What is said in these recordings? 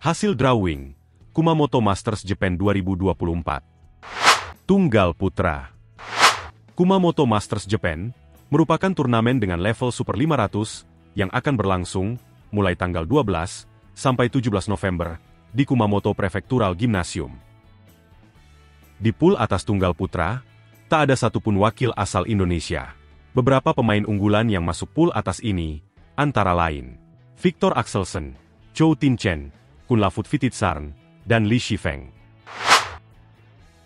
Hasil drawing, Kumamoto Masters Japan 2024. Tunggal Putra Kumamoto Masters Japan merupakan turnamen dengan level Super 500 yang akan berlangsung mulai tanggal 12 sampai 17 November di Kumamoto Prefektural Gymnasium. Di pool atas tunggal putra, tak ada satupun wakil asal Indonesia. Beberapa pemain unggulan yang masuk pool atas ini, antara lain Victor Axelsen, Chou Tin Chen, Kunlafut Vititsarn, dan Li Shifeng.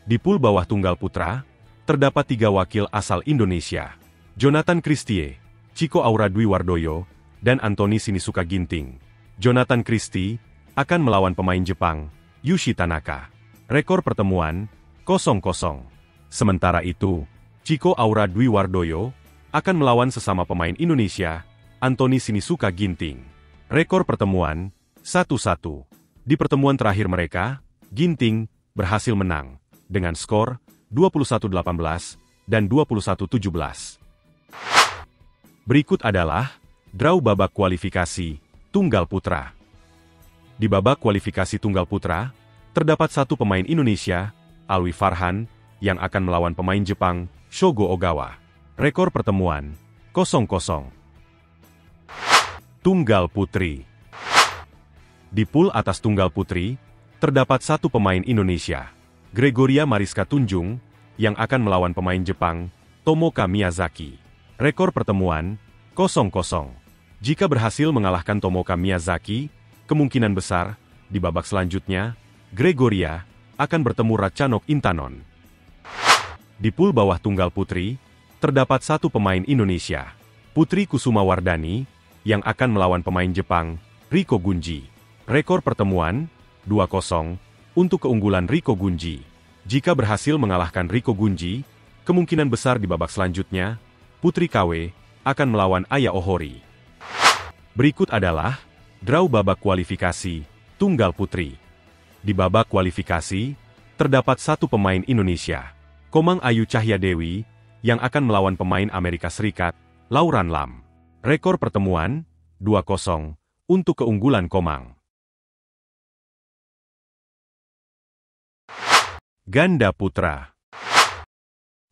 Di pool bawah tunggal putra, terdapat tiga wakil asal Indonesia, Jonathan Christie, Chico Aura Dwi Wardoyo, dan Anthony Sinisuka Ginting. Jonathan Christie akan melawan pemain Jepang, Yushi Tanaka. Rekor pertemuan, 0-0. Sementara itu, Chico Aura Dwi Wardoyo akan melawan sesama pemain Indonesia, Anthony Sinisuka Ginting. Rekor pertemuan, 1-1. Di pertemuan terakhir mereka, Ginting berhasil menang dengan skor 21-18 dan 21-17. Berikut adalah draw babak kualifikasi Tunggal Putra. Di babak kualifikasi Tunggal Putra, terdapat satu pemain Indonesia, Alwi Farhan, yang akan melawan pemain Jepang, Shogo Ogawa. Rekor pertemuan, 0-0. Tunggal Putri Di pool atas Tunggal Putri, terdapat satu pemain Indonesia, Gregoria Mariska Tunjung, yang akan melawan pemain Jepang, Tomoka Miyazaki. Rekor pertemuan, 0-0. Jika berhasil mengalahkan Tomoka Miyazaki, kemungkinan besar, di babak selanjutnya, Gregoria akan bertemu Ratchanok Intanon. Di pool bawah tunggal putri, terdapat satu pemain Indonesia, Putri Kusuma Wardani, yang akan melawan pemain Jepang, Riko Gunji. Rekor pertemuan, 2-0, untuk keunggulan Riko Gunji. Jika berhasil mengalahkan Riko Gunji, kemungkinan besar di babak selanjutnya, Putri KW akan melawan Aya Ohori. Berikut adalah draw babak kualifikasi Tunggal Putri. Di babak kualifikasi, terdapat satu pemain Indonesia, Komang Ayu Cahya Dewi, yang akan melawan pemain Amerika Serikat, Lauran Lam. Rekor pertemuan, 2-0, untuk keunggulan Komang. Ganda Putra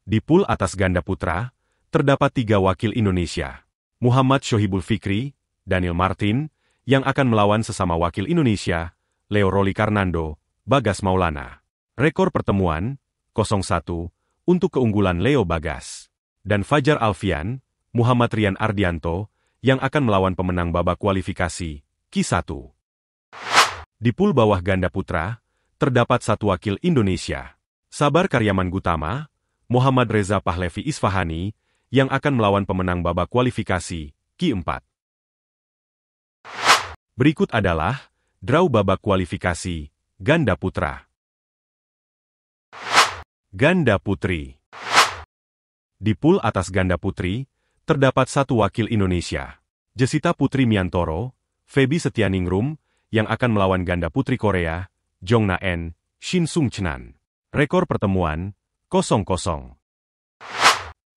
Di pool atas ganda putra, terdapat tiga wakil Indonesia. Muhammad Shohibul Fikri, Daniel Martin, yang akan melawan sesama wakil Indonesia, Leo Roli Karnando, Bagas Maulana. Rekor pertemuan, 0-1, untuk keunggulan Leo Bagas. Dan Fajar Alfian, Muhammad Rian Ardianto, yang akan melawan pemenang babak kualifikasi, Q1. Di pool bawah ganda putra, terdapat satu wakil Indonesia. Sabar Karyaman Gutama, Muhammad Reza Pahlevi Isfahani, yang akan melawan pemenang babak kualifikasi, Q4. Berikut adalah draw babak kualifikasi ganda putra. Ganda Putri Di pool atas ganda putri, terdapat satu wakil Indonesia. Jesita Putri Miantoro, Feby Setianingrum, yang akan melawan ganda putri Korea, Jong Na-en, Shin Sung Chenan. Rekor pertemuan, 0-0.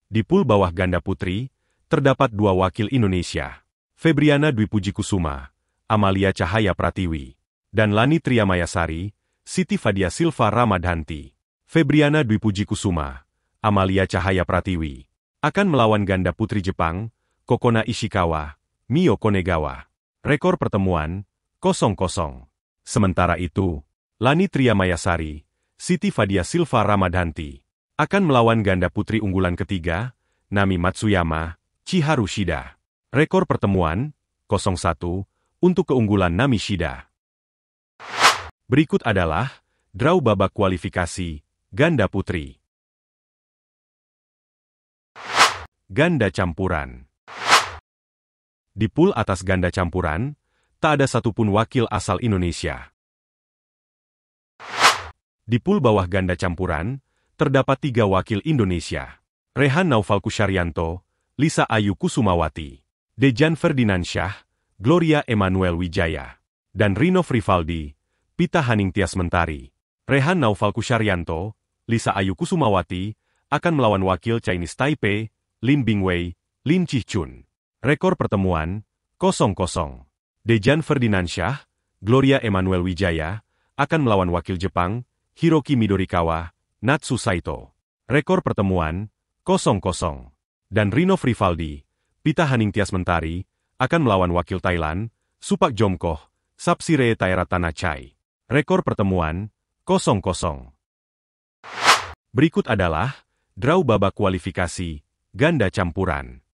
Di pool bawah ganda putri, terdapat dua wakil Indonesia. Febriana Dwi Puji Kusuma, Amalia Cahaya Pratiwi, dan Lani Triamayasari, Siti Fadia Silva Ramadhanti. Febriana Dwi Puji Kusuma, Amalia Cahaya Pratiwi, akan melawan ganda putri Jepang, Kokona Ishikawa, Mio Konegawa. Rekor pertemuan, 0-0. Sementara itu, Lani Triamayasari, Siti Fadia Silva Ramadhanti, akan melawan ganda putri unggulan ketiga, Nami Matsuyama, Chiharu Shida. Rekor pertemuan, 0-1, untuk keunggulan Nami Shida. Berikut adalah draw babak kualifikasi Ganda Putri Ganda Campuran Di pool atas ganda campuran, tak ada satupun wakil asal Indonesia. Di pool bawah ganda campuran, terdapat tiga wakil Indonesia. Rehan Naufal Kusyarianto, Lisa Ayu Kusumawati, Dejan Ferdinansyah, Gloria Emanuel Wijaya, dan Rino Frivaldi, Pita Haning Tias Mentari. Rehan Naufal Kusyarianto, Lisa Ayu Kusumawati, akan melawan wakil Chinese Taipei, Lin Bingwei, Lin Chichun. Rekor pertemuan, 0-0. Dejan Ferdinansyah, Gloria Emmanuel Wijaya, akan melawan wakil Jepang, Hiroki Midorikawa, Natsu Saito. Rekor pertemuan, 0-0. Dan Rino Frivaldi, Pita Haningtyas Mentari, akan melawan wakil Thailand, Supak Jomkoh, Sapsire Tanachai. Rekor pertemuan, 0-0. Berikut adalah, draw babak kualifikasi, ganda campuran.